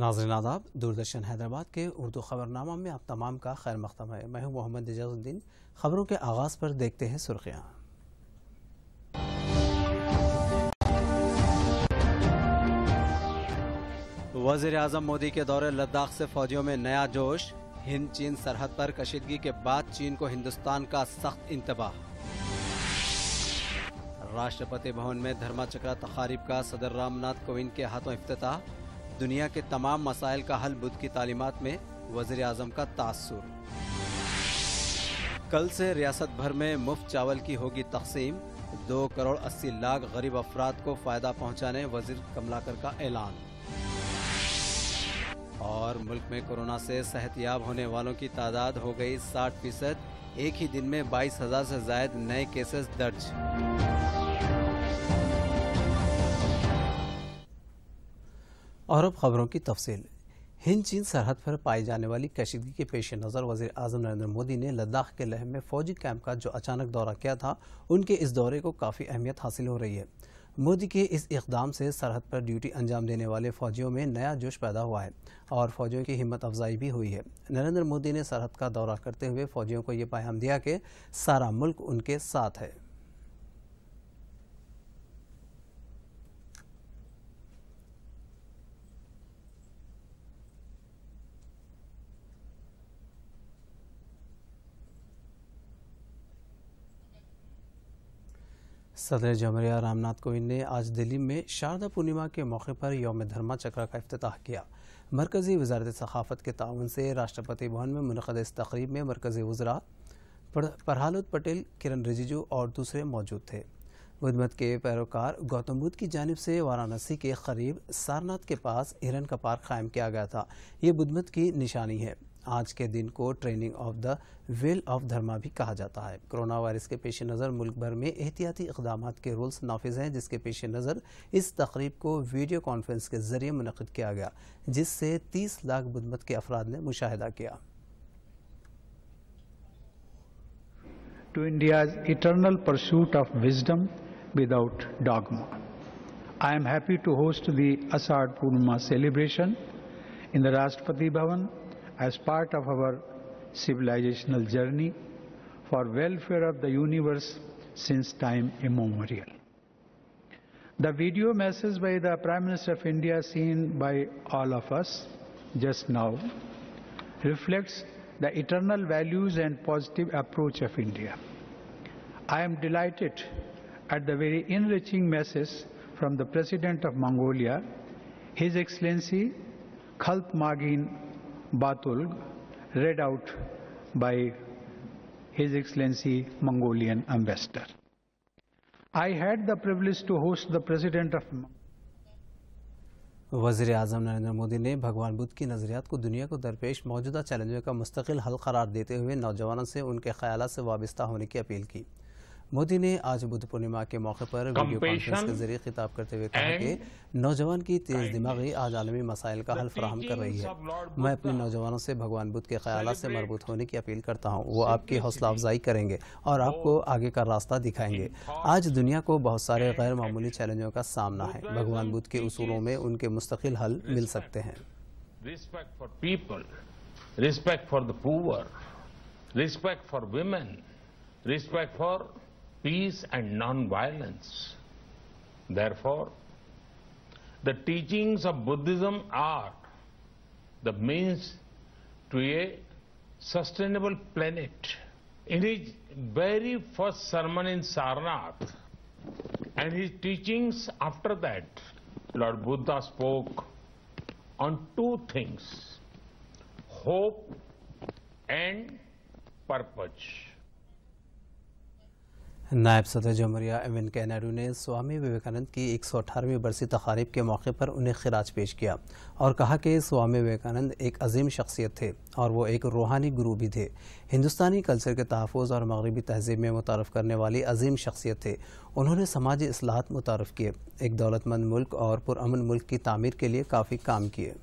नाजरीन आदाब, दूरदर्शन हैदराबाद के उर्दू खबरनामा में आप तमाम का खैर मकदम है। मैं हूँ मोहम्मद एजाजुद्दीन खबरों के आगाज़ पर देखते हैं सुर्खियाँ। वज़ीर अजम मोदी के दौरे लद्दाख से फौजियों में नया जोश। हिंद चीन सरहद पर कशीदगी के बाद चीन को हिंदुस्तान का सख्त इंतबाह। राष्ट्रपति भवन में धर्माचक्र तकारीब का सदर रामनाथ कोविंद के हाथों अफ्ताह दुनिया के तमाम मसाइल का हल बुद्ध की तालीमत में वज़ीर अजम का तासुर। कल से रियासत भर में मुफ़्त चावल की होगी तकसीम। दो करोड़ अस्सी लाख गरीब अफराद को फ़ायदा पहुँचाने वज़ीर कमलाकर का ऐलान। और मुल्क में कोरोना से सेहतियाब होने वालों की तादाद हो गई 60 फ़ीसद। एक ही दिन में बाईस हज़ार से जायद नए केसेस दर्ज। और अब खबरों की तफसील। हिंद चीन सरहद पर पाई जाने वाली कशीदगी के पेश नज़र वज़ीर अजम नरेंद्र मोदी ने लद्दाख के लह में फौजी कैंप का जो अचानक दौरा किया था, उनके इस दौरे को काफ़ी अहमियत हासिल हो रही है। मोदी के इस इकदाम से सरहद पर ड्यूटी अंजाम देने वाले फौजियों में नया जोश पैदा हुआ है और फौजियों की हिम्मत अफजाई भी हुई है। नरेंद्र मोदी ने सरहद का दौरा करते हुए फौजियों को ये पैगाम दिया कि सारा मुल्क उनके साथ है। सदर जमहरिया रामनाथ कोविंद ने आज दिल्ली में शारदा पूर्णिमा के मौके पर यौम धर्मा चक्र का अफ्ताह किया। मरकजी वजारत सखाफत के ताउन से राष्ट्रपति भवन में मुनद इस तकरीब में मरकजी वजरा प्रहालुद पटेल, किरण रिजिजू और दूसरे मौजूद थे। बुद्धमत के पैरोकार गौतम बुद्ध की जानब से वाराणसी के करीब सारनाथ के पास हिरन का पार्क कायम किया गया था। ये बुद्धमत की निशानी है। आज के दिन को training of the wheel of dharma भी कहा जाता है कोरोना वायरस के पेश नज़र मुल्क भर में एहतियाती इकदाम के रूल्स नाफिज हैं, जिसके पेश नज़र इस तकरीब को वीडियो कॉन्फ्रेंस के ज़रिए मुनद किया गया, जिससे तीस लाख बुद्धमत के अफराद ने मुशाहिदा किया to India's eternal pursuit of wisdom without dogma. I am happy to host the Asad Purnima celebration in the Rashtrapati Bhavan as part of our civilizational journey for welfare of the universe since time immemorial. The video message by the Prime Minister of India seen by all of us just now reflects the eternal values and positive approach of India. I am delighted at the very enriching message from the President of Mongolia, His Excellency Khaltmagin Batulg, read out by His Excellency Mongolian Ambassador. I had the privilege to host the President of वज़ीर अजम नरेंद्र मोदी ने भगवान बुद्ध की नज़रियात को दुनिया को दरपेश मौजूदा चैलेंजों का मुस्तकिल हल करार देते हुए नौजवानों से उनके ख्याल से वाबस्ता होने की अपील की मोदी ने आज बुद्ध पूर्णिमा के मौके पर वीडियो कॉन्फ्रेंस के ज़रिए खिताब करते हुए कहा कि नौजवान की तेज दिमागी आज आलमी मसाइल का हल फराहम कर रही है। मैं अपने नौजवानों से भगवान बुद्ध के ख्याल से मरबूत होने की अपील करता हूँ। वो आपकी हौसला अफजाई करेंगे और आपको आगे का रास्ता दिखाएँगे। आज दुनिया को बहुत सारे गैर मामूली चैलेंजों का सामना है। भगवान बुद्ध के उसूलों में उनके मुस्तकिल हल मिल सकते हैं। Respect for people, respect for the poor, respect for women, respect for peace and non-violence. Therefore, the teachings of Buddhism are the means to a sustainable planet. In his very first sermon in Sarnath and his teachings after that, Lord Buddha spoke on two things hope and purpose. नायब सदर जमहूरिया M Venkaiah Naidu ने स्वामी विवेकानंद की एक सौ अठारहवीं बरसी तकारीब के मौके पर उन्हें खराज पेश किया और कहा कि स्वामी विवेकानंद एक अजीम शख्सियत थे और वो एक रूहानी गुरु भी थे। हिंदुस्तानी कल्चर के तहफ़ और मगरबी तहजीब में मुतारफ़ करने वाली अजीम शख्सियत थे। उन्होंने समाजी असलाहत मुतारफ़ किए, एक दौलतमंद मुल्क और पुरअमन मुल्क की तमीर के लिए काफ़ी काम किए।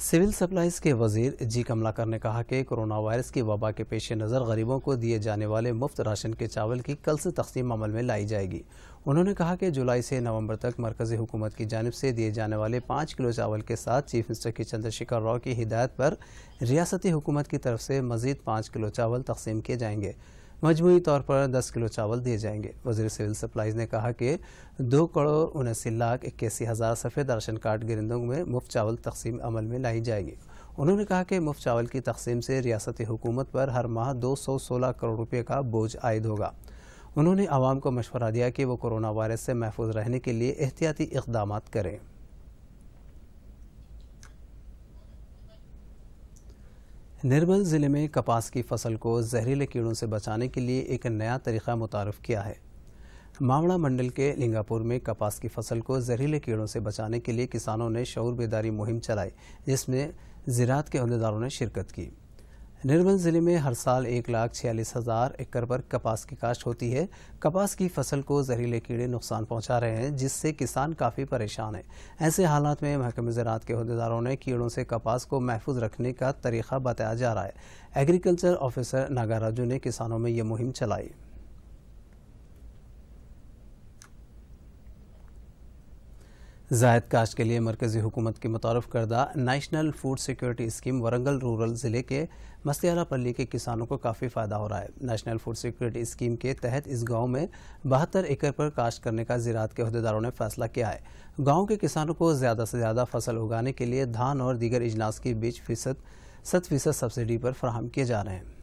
सिविल सप्लाईज के वज़ीर जी कमलाकर ने कहा कि कोरोना वायरस की वबा के पेश नज़र गरीबों को दिए जाने वाले मुफ़्त राशन के चावल की कल से तकसीम अमल में लाई जाएगी। उन्होंने कहा कि जुलाई से नवंबर तक मरकजी हुकूमत की जानब से दिए जाने वाले पाँच किलो चावल के साथ चीफ मिनिस्टर की चंद्रशेखर राव की हिदायत पर रियासती हुकूमत की तरफ़ से मजीद पाँच किलो चावल तकसीम किए जाएँगे। मजमू तौर पर 10 किलो चावल दिए जाएँगे। वज़ीर सिविल सप्लाईज ने कहा कि दो करोड़ उनासी लाख इक्यासी हज़ार सफ़ेद राशन कार्ड गिरंदों में मुफ़्त चावल तकसीम अमल में लाई जाएगी। उन्होंने कहा कि मुफ़्त चावल की तकसीम से रियासती हुकूमत पर हर माह दो सौ सोलह करोड़ रुपये का बोझ आयद होगा। उन्होंने आवाम को मशवरा दिया कि वो कोरोना वायरस से महफूज रहने के लिए एहतियाती इकदाम करें। निर्मल ज़िले में कपास की फ़सल को जहरीले कीड़ों से बचाने के लिए एक नया तरीका मुतारफ़ किया है। मावड़ा मंडल के लिंगापुर में कपास की फ़सल को जहरीले कीड़ों से बचाने के लिए किसानों ने शौर बेदारी मुहिम चलाई, जिसमें ज़रात के अहदेदारों ने शिरकत की। निर्मल ज़िले में हर साल एक लाख छियालीस हज़ार एकड़ पर कपास की काश्त होती है। कपास की फ़सल को जहरीले कीड़े नुकसान पहुँचा रहे हैं, जिससे किसान काफ़ी परेशान है। ऐसे हालात में महकमे ज़रात के अहदेदारों ने कीड़ों से कपास को महफूज रखने का तरीका बताया जा रहा है। एग्रीकल्चर ऑफिसर नागाराजू ने किसानों में यह मुहिम चलाई। जायद काश्त के लिए मरकजी हुकूमत की मुतारफ करदा national food security scheme Warangal rural ज़िले के मस्तियारा पल्ली के किसानों को काफ़ी फ़ायदा हो रहा है। नेशनल फ़ूड सिक्योरिटी स्कीम के तहत इस गाँव में बहत्तर एकड़ पर काश्त करने का ज़रात के अहदेदारों ने फैसला किया है। गाँव के किसानों को ज़्यादा से ज़्यादा फ़सल उगाने के लिए धान और दीगर इजलास की बीच फ़ीसद सत फ़ीसद सब्सिडी पर फराहम किए जा रहे हैं।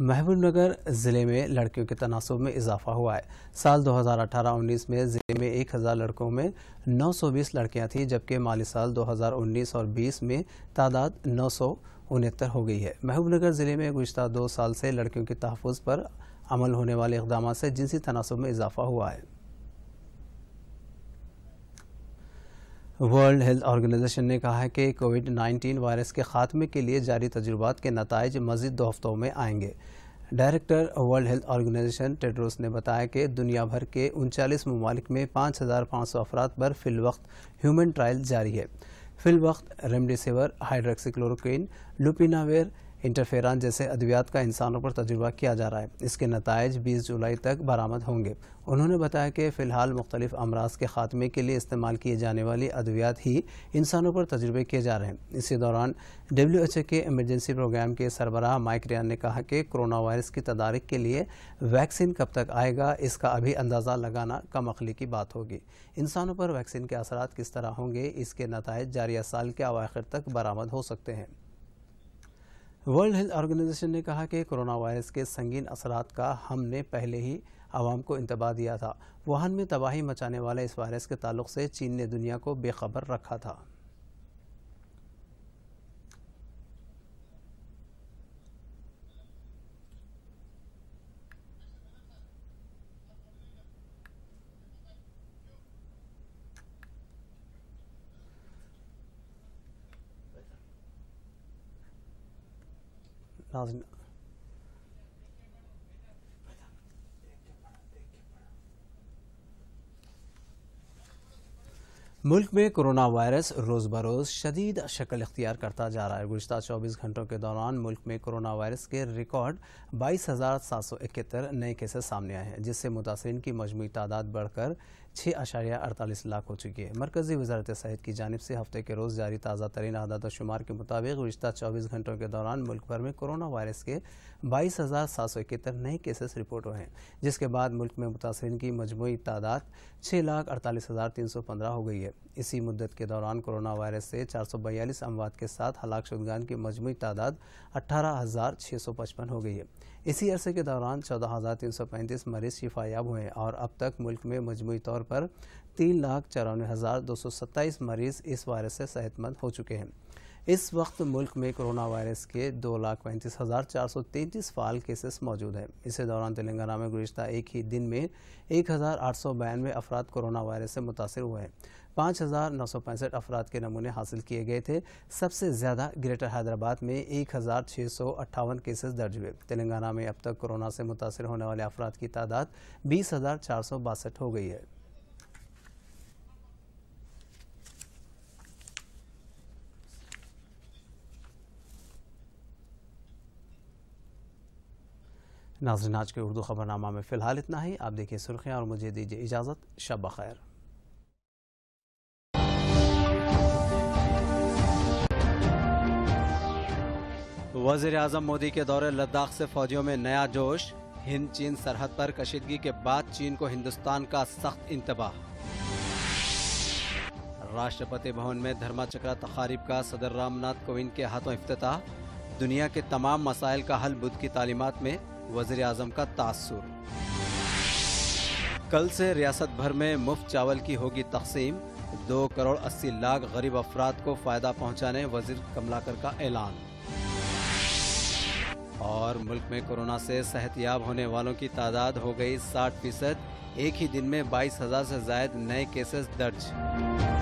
महबूबनगर ज़िले में लड़कियों के तनासब में इजाफा हुआ है। साल 2018-19 में ज़िले में 1000 लड़कों में 920 लड़कियाँ थीं, जबकि माली साल 2019 और 20 में तादाद नौ हो गई है। महबूबनगर ज़िले में गुजत दो साल से लड़कियों के तहफ़ पर अमल होने वाले इकदाम से जिनसी तनासब में इजाफा हुआ है। वर्ल्ड हेल्थ ऑर्गेनाइजेशन ने कहा है कि कोविड 19 वायरस के खात्मे के लिए जारी तजुर्बात के नतज मजीद दो हफ्तों में आएँगे। Director World Health Organization Tedros ने बताया कि दुनिया भर के उनचालीस ममालिक में पाँच हज़ार पाँच सौ अफराद पर फिल वक्त ह्यूमन ट्रायल जारी है। फिल वक्त रेमडेसिविर, हाइड्रोक्सीक्लोरोक्विन, लुपिनावेर इंटरफेरान जैसे अद्वियात का इंसानों पर तजुर्बा किया जा रहा है। इसके नतज बीस जुलाई तक बरामद होंगे। उन्होंने बताया कि फ़िलहाल मुख्तलिफ़ अमराज के खात्मे के लिए इस्तेमाल किए जाने वाली अद्वियात ही इंसानों पर तजुर्बे किए जा रहे हैं। इसी दौरान डब्ल्यू एच ए के एमरजेंसी प्रोग्राम के सरबराह माइक रियान ने कहा कि कोरोना वायरस की तदारक के लिए वैक्सीन कब तक आएगा, इसका अभी अंदाज़ा लगाना कम अखली की बात होगी। इंसानों पर वैक्सीन के असरा किस तरह होंगे, इसके नतज जारिया साल के अवाखिर तक बरामद हो सकते हैं। वर्ल्ड हेल्थ ऑर्गेनाइजेशन ने कहा कि कोरोना वायरस के संगीन असरात का हमने पहले ही आवाम को इंतबाह दिया था। वुहान में तबाही मचाने वाले इस वायरस के ताल्लुक से चीन ने दुनिया को बेखबर रखा था। नाज़रीन मुल्क में कोरोना वायरस रोज़ बरोज़ शदीद शक्ल इख्तियार करता जा रहा है। गुजशत चौबीस घंटों के दौरान मुल्क में कोरोना वायरस के रिकॉर्ड बाईस हज़ार सात सौ इकहत्तर नए केसेस सामने आए हैं, जिससे मुतासरीन की मजमू तादाद बढ़कर छः अशारिया अड़तालीस लाख हो चुकी है। मरकजी वजारत सेहत की जानब से हफ़्ते के रोज़ जारी ताज़ा तरीन आदाद शुमार के मुताबिक गुजशत चौबीस घंटों के दौरान मुल्क भर में कोरोना वायरस के बाईस हज़ार सात सौ इकहत्तर नए केसेस रिपोर्ट हुए हैं, जिसके बाद मुल्क में मुतासरीन की मजमू तादाद छः लाख अड़तालीस हज़ार तीन सौ पंद्रह हो गई है। इसी मुद्दत के दौरान कोरोना वायरस से चार सौ बयालीस अमवात के साथ हलाक शुदगान की मजमू तादाद अट्ठारह हज़ार छः सौ पचपन हो गई है। इसी अरसे के दौरान चौदह हज़ार तीन सौ पैंतीस मरीज़ शिफायाब हुए हैं और अब तक मुल्क में मजमू तौर पर तीन लाख चौरानवे हज़ार दो सौ सत्ताईस मरीज़ इस वायरस से सेहतमंद हो चुके हैं। इस वक्त मुल्क में कोरोना वायरस के दो लाख पैंतीस हज़ार चार सौ तैंतीस फाल केसेस मौजूद हैं। इसी दौरान तेलंगाना में गुजशत एक ही दिन में एक हज़ार आठ सौ बयानवे अफराद कोरोना वायरस से मुतासर हुए हैं। पाँच हज़ार नौ सौ पैंसठ अफराद के नमूने हासिल किए गए थे। सबसे ज़्यादा ग्रेटर हैदराबाद में एक हज़ार छः सौ अट्ठावन केसेस दर्ज हुए। तेलंगाना में अब तक कोरोना से मुतासर होने वाले अफराद की तादाद बीस हज़ार चार सौ बासठ हो गई है। नाजरीन, आज के उर्दू खबरनामा में फ़िलहाल इतना ही। आप देखिए सुर्खियाँ और मुझे दीजिए इजाज़त। शब खैर। वज़ीर अजम मोदी के दौरे लद्दाख से फौजियों में नया जोश। हिंद चीन सरहद पर कशीदगी के बाद चीन को हिंदुस्तान का सख्त इंतबाह। राष्ट्रपति भवन में धर्मा चक्रा तकारीब का सदर रामनाथ कोविंद के हाथों अफ्ताह दुनिया के तमाम मसाइल का हल बुद्ध की तालीमत में। वज़ीर अजम का तासुर कल से रियासत भर में मुफ़्त चावल की होगी तकसीम। दो करोड़ अस्सी लाख गरीब अफराद को फ़ायदा पहुँचाने वज़ीर कमलाकर का ऐलान। और मुल्क में कोरोना से सेहतयाब होने वालों की तादाद हो गई 60 फ़ीसद। एक ही दिन में बाईस हज़ार से जायद नए केसेस दर्ज।